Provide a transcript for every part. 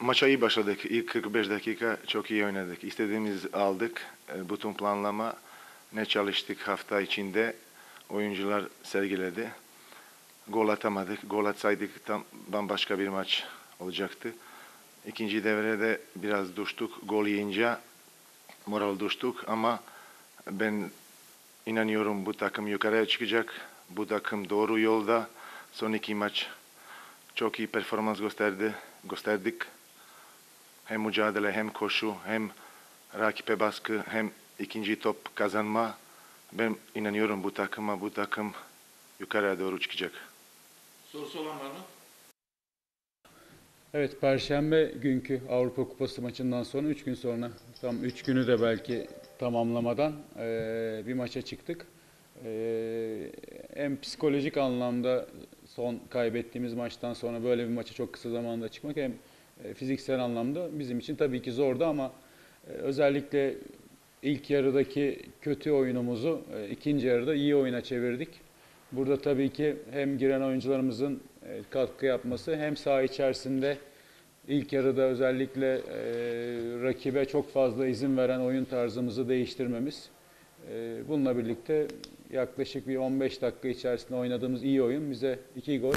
maça iyi başladık. İlk 45 dakika çok iyi oynadık. İstediğimiz aldık. E, Bütün planlama ne çalıştık hafta içinde oyuncular sergiledi. Gol atamadık. Gol atsaydık tam bambaşka bir maç olacaktı. İkinci devrede biraz düştük. Gol yiyince moral düştük ama ben inanıyorum bu takım yukarıya çıkacak. Bu takım doğru yolda. Son iki maç çok iyi performans gösterdi, gösterdik. Hem mücadele hem koşu hem rakibe baskı hem ikinci top kazanma. Ben inanıyorum bu takıma. Bu takım yukarıya doğru çıkacak. Sorusu olan var mı? Evet, Perşembe günkü Avrupa Kupası maçından sonra 3 gün sonra, tam 3 günü de belki tamamlamadan eee, bir maça çıktık. Eee, hem psikolojik anlamda son kaybettiğimiz maçtan sonra böyle bir maça çok kısa zamanda çıkmak hem e, fiziksel anlamda bizim için tabii ki zordu ama e, özellikle ilk yarıdaki kötü oyunumuzu e, ikinci yarıda iyi oyuna çevirdik. Burada tabii ki hem giren oyuncularımızın e, katkı yapması hem saha içerisinde ilk yarıda özellikle e, rakibe çok fazla izin veren oyun tarzımızı değiştirmemiz. E, bununla birlikte yaklaşık bir 15 dakika içerisinde oynadığımız iyi oyun bize iki gol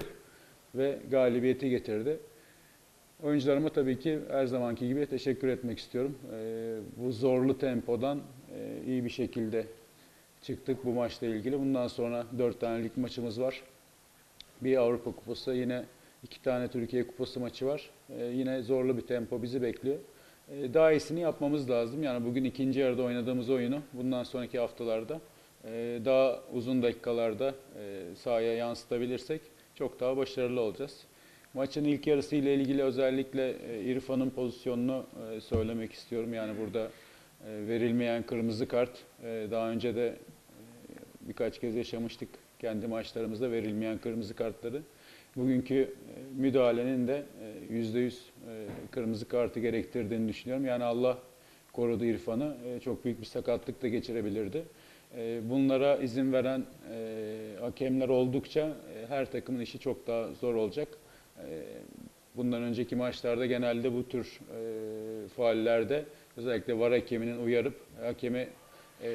ve galibiyeti getirdi. Oyuncularıma tabii ki her zamanki gibi teşekkür etmek istiyorum. E, bu zorlu tempodan e, iyi bir şekilde çıktık bu maçla ilgili. Bundan sonra dört tane lig maçımız var. Bir Avrupa Kupası, yine iki tane Türkiye Kupası maçı var. Ee, yine zorlu bir tempo bizi bekliyor. Ee, daha iyisini yapmamız lazım. Yani bugün ikinci yarıda oynadığımız oyunu bundan sonraki haftalarda e, daha uzun dakikalarda e, sahaya yansıtabilirsek çok daha başarılı olacağız. Maçın ilk yarısı ile ilgili özellikle e, İrfan'ın pozisyonunu e, söylemek istiyorum. Yani burada e, verilmeyen kırmızı kart daha önce de birkaç kez yaşamıştık kendi maçlarımızda verilmeyen kırmızı kartları. Bugünkü müdahalenin de e, yüzde yüz e, kırmızı kartı gerektirdiğini düşünüyorum. Yani Allah korudu İrfan'ı. Çok büyük bir sakatlık da geçirebilirdi. Bunlara izin veren hakemler oldukça her takımın işi çok daha zor olacak. E, Bundan önceki maçlarda genelde bu tür e, faallerde özellikle VAR hakeminin uyarıp hakemi e,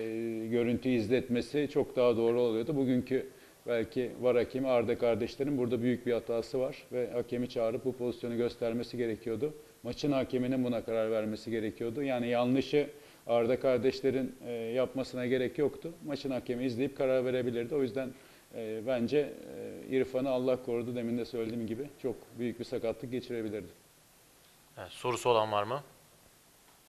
görüntü izletmesi çok daha doğru oluyordu. Bugünkü belki VAR hakemi Arda kardeşlerin burada büyük bir hatası var ve hakemi çağırıp bu pozisyonu göstermesi gerekiyordu. Maçın hakeminin buna karar vermesi gerekiyordu. Yani yanlışı Arda kardeşlerin e, yapmasına gerek yoktu. Maçın hakemi izleyip karar verebilirdi. O yüzden e, bence e, İrfan'ı Allah korudu demin de söylediğim gibi çok büyük bir sakatlık geçirebilirdi. Evet, sorusu olan var mı?